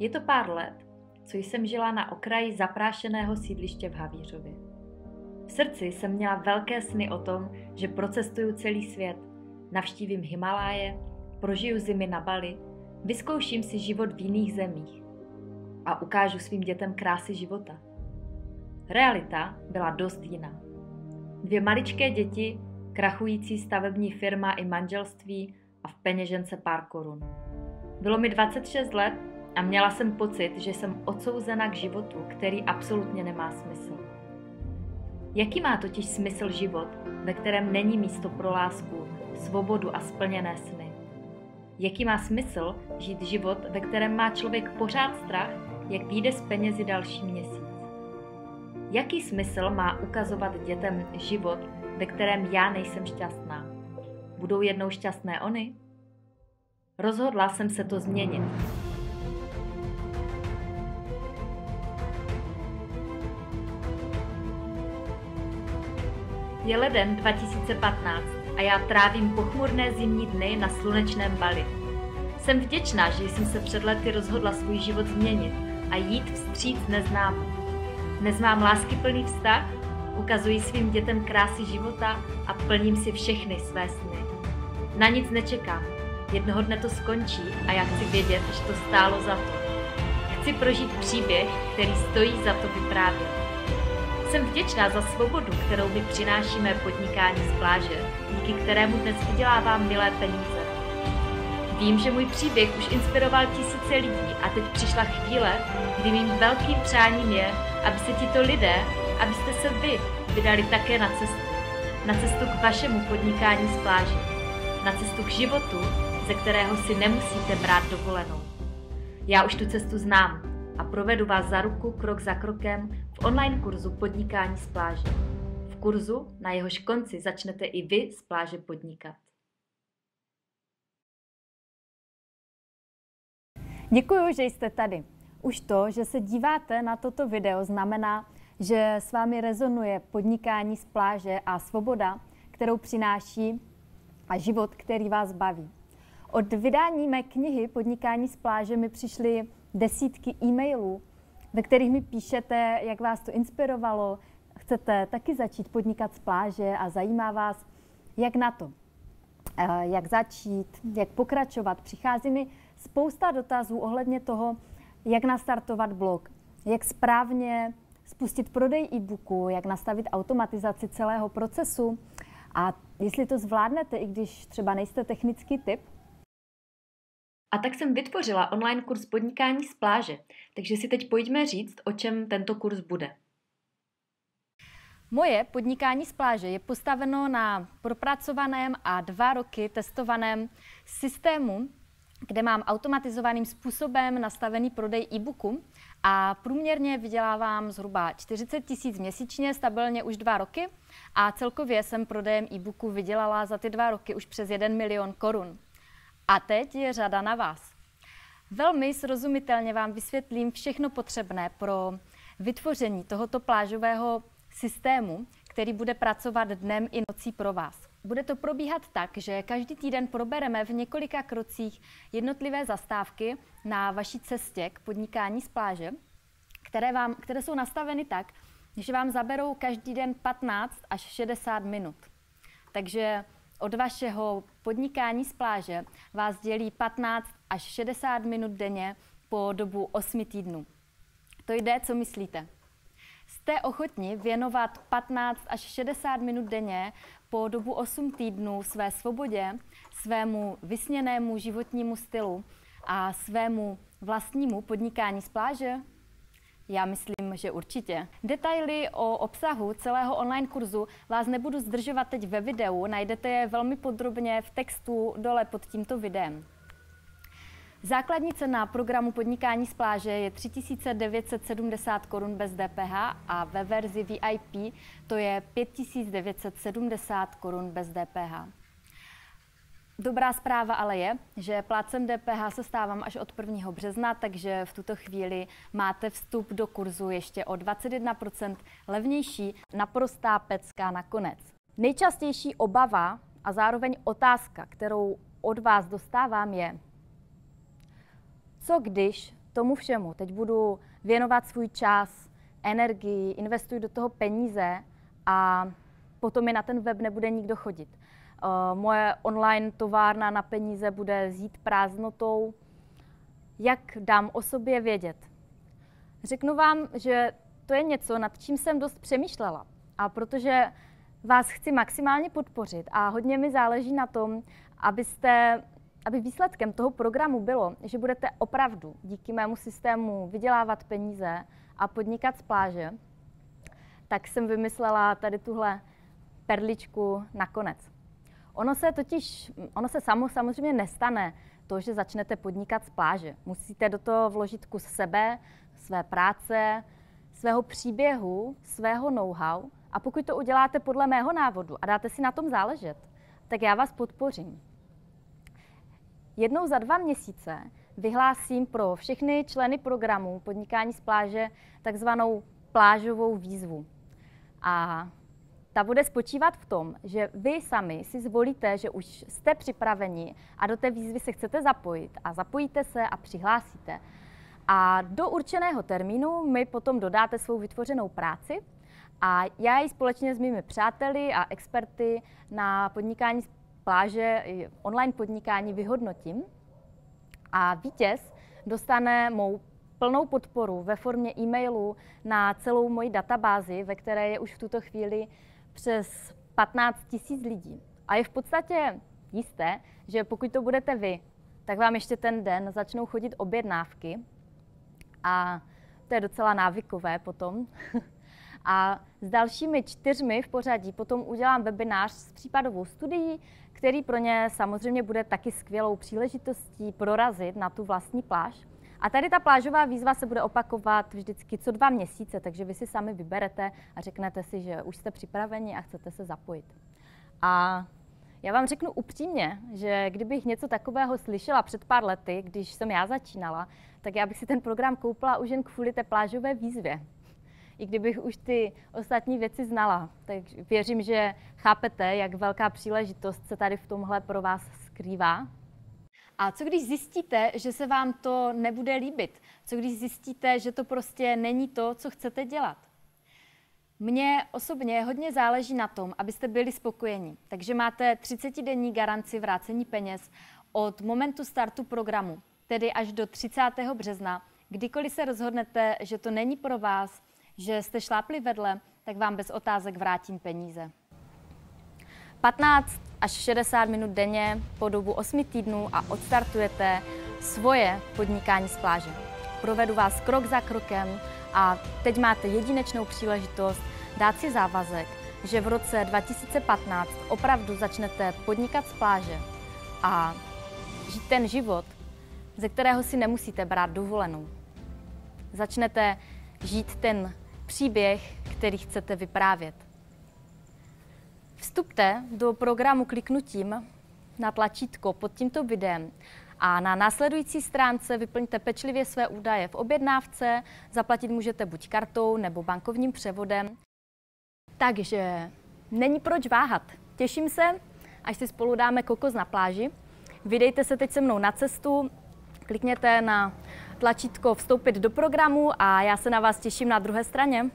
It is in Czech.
Je to pár let, co jsem žila na okraji zaprášeného sídliště v Havířově. V srdci jsem měla velké sny o tom, že procestuju celý svět, navštívím Himaláje, prožiju zimy na Bali, vyzkouším si život v jiných zemích a ukážu svým dětem krásy života. Realita byla dost jiná. Dvě maličké děti, krachující stavební firma i manželství a v peněžence pár korun. Bylo mi 26 let a měla jsem pocit, že jsem odsouzena k životu, který absolutně nemá smysl. Jaký má totiž smysl život, ve kterém není místo pro lásku, svobodu a splněné sny? Jaký má smysl žít život, ve kterém má člověk pořád strach, jak vyjde z penězi další měsíc? Jaký smysl má ukazovat dětem život, ve kterém já nejsem šťastná? Budou jednou šťastné oni? Rozhodla jsem se to změnit. Je leden 2015 a já trávím pochmurné zimní dny na slunečném Bali. Jsem vděčná, že jsem se před lety rozhodla svůj život změnit a jít vstříc neznámou. Dnes mám láskyplný vztah, ukazuji svým dětem krásy života a plním si všechny své sny. Na nic nečekám. Jednoho dne to skončí a já chci vědět, že to stálo za to. Chci prožít příběh, který stojí za to vyprávět. Jsem vděčná za svobodu, kterou mi přináší mé podnikání z pláže, díky kterému dnes vydělávám milé peníze. Vím, že můj příběh už inspiroval tisíce lidí a teď přišla chvíle, kdy mým velkým přáním je, aby se tito lidé, abyste se vy vydali také na cestu. Na cestu k vašemu podnikání z pláže. Na cestu k životu, ze kterého si nemusíte brát dovolenou. Já už tu cestu znám a provedu vás za ruku krok za krokem v online kurzu Podnikání z pláže. V kurzu, na jehož konci začnete i vy z pláže podnikat. Děkuji, že jste tady. Už to, že se díváte na toto video, znamená, že s vámi rezonuje podnikání z pláže a svoboda, kterou přináší a život, který vás baví. Od vydání mé knihy Podnikání z pláže mi přišly desítky e-mailů, ve kterých mi píšete, jak vás to inspirovalo, chcete taky začít podnikat z pláže a zajímá vás, jak na to, eh, jak začít, jak pokračovat. Přichází mi spousta dotazů ohledně toho, jak nastartovat blog, jak správně spustit prodej e-booku, jak nastavit automatizaci celého procesu a jestli to zvládnete, i když třeba nejste technický typ. A tak jsem vytvořila online kurz podnikání z pláže, takže si teď pojďme říct, o čem tento kurz bude. Moje podnikání z pláže je postaveno na propracovaném a dva roky testovaném systému, kde mám automatizovaným způsobem nastavený prodej e-booku a průměrně vydělávám zhruba 40 tisíc měsíčně, stabilně už dva roky a celkově jsem prodejem e-booku vydělala za ty dva roky už přes 1 milion korun. A teď je řada na vás. Velmi srozumitelně vám vysvětlím všechno potřebné pro vytvoření tohoto plážového systému, který bude pracovat dnem i nocí pro vás. Bude to probíhat tak, že každý týden probereme v několika krocích jednotlivé zastávky na vaší cestě k podnikání z pláže, které, vám, které jsou nastaveny tak, že vám zaberou každý den 15 až 60 minut. Takže od vašeho podnikání z pláže vás dělí 15 až 60 minut denně po dobu 8 týdnů. To jde, co myslíte? Jste ochotni věnovat 15 až 60 minut denně po dobu 8 týdnů své svobodě, svému vysněnému životnímu stylu a svému vlastnímu podnikání z pláže? Já myslím, že určitě. Detaily o obsahu celého online kurzu vás nebudu zdržovat teď ve videu, najdete je velmi podrobně v textu dole pod tímto videem. Základní cena programu Podnikání z pláže je 3970 korun bez DPH a ve verzi VIP to je 5970 korun bez DPH. Dobrá zpráva ale je, že plácem DPH se stávám až od 1. března, takže v tuto chvíli máte vstup do kurzu ještě o 21% levnější, naprostá pecka nakonec. Nejčastější obava a zároveň otázka, kterou od vás dostávám je, co když tomu všemu teď budu věnovat svůj čas, energii, investuji do toho peníze a potom mi na ten web nebude nikdo chodit. Uh, moje online továrna na peníze bude zít prázdnotou. Jak dám o sobě vědět? Řeknu vám, že to je něco, nad čím jsem dost přemýšlela. A protože vás chci maximálně podpořit a hodně mi záleží na tom, abyste, aby výsledkem toho programu bylo, že budete opravdu díky mému systému vydělávat peníze a podnikat z pláže, tak jsem vymyslela tady tuhle perličku nakonec. Ono se totiž, ono se samo samozřejmě nestane to, že začnete podnikat z pláže. Musíte do toho vložit kus sebe, své práce, svého příběhu, svého know-how a pokud to uděláte podle mého návodu a dáte si na tom záležet, tak já vás podpořím. Jednou za dva měsíce vyhlásím pro všechny členy programu Podnikání z pláže takzvanou plážovou výzvu. A ta bude spočívat v tom, že vy sami si zvolíte, že už jste připraveni a do té výzvy se chcete zapojit a zapojíte se a přihlásíte. A do určeného termínu mi potom dodáte svou vytvořenou práci a já ji společně s mými přáteli a experty na podnikání z pláže, online podnikání vyhodnotím. A vítěz dostane mou plnou podporu ve formě e-mailu na celou moji databázi, ve které je už v tuto chvíli přes 15 tisíc lidí. A je v podstatě jisté, že pokud to budete vy, tak vám ještě ten den začnou chodit objednávky. A to je docela návykové potom. A s dalšími čtyřmi v pořadí potom udělám webinář s případovou studií, který pro ně samozřejmě bude taky skvělou příležitostí prorazit na tu vlastní pláž. A tady ta plážová výzva se bude opakovat vždycky co dva měsíce, takže vy si sami vyberete a řeknete si, že už jste připraveni a chcete se zapojit. A já vám řeknu upřímně, že kdybych něco takového slyšela před pár lety, když jsem já začínala, tak já bych si ten program koupila už jen kvůli té plážové výzvě. I kdybych už ty ostatní věci znala, tak věřím, že chápete, jak velká příležitost se tady v tomhle pro vás skrývá. A co když zjistíte, že se vám to nebude líbit? Co když zjistíte, že to prostě není to, co chcete dělat? Mně osobně hodně záleží na tom, abyste byli spokojeni. Takže máte 30-denní garanci vrácení peněz od momentu startu programu, tedy až do 30. března. Kdykoliv se rozhodnete, že to není pro vás, že jste šlápli vedle, tak vám bez otázek vrátím peníze. 15 až 60 minut denně po dobu 8 týdnů a odstartujete svoje podnikání z pláže. Provedu vás krok za krokem a teď máte jedinečnou příležitost dát si závazek, že v roce 2015 opravdu začnete podnikat z pláže a žít ten život, ze kterého si nemusíte brát dovolenou. Začnete žít ten příběh, který chcete vyprávět. Vstupte do programu kliknutím na tlačítko pod tímto videem a na následující stránce vyplňte pečlivě své údaje v objednávce, zaplatit můžete buď kartou nebo bankovním převodem. Takže není proč váhat. Těším se, až si spolu dáme kokos na pláži. Vydejte se teď se mnou na cestu, klikněte na tlačítko vstoupit do programu a já se na vás těším na druhé straně.